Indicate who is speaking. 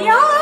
Speaker 1: Yeah.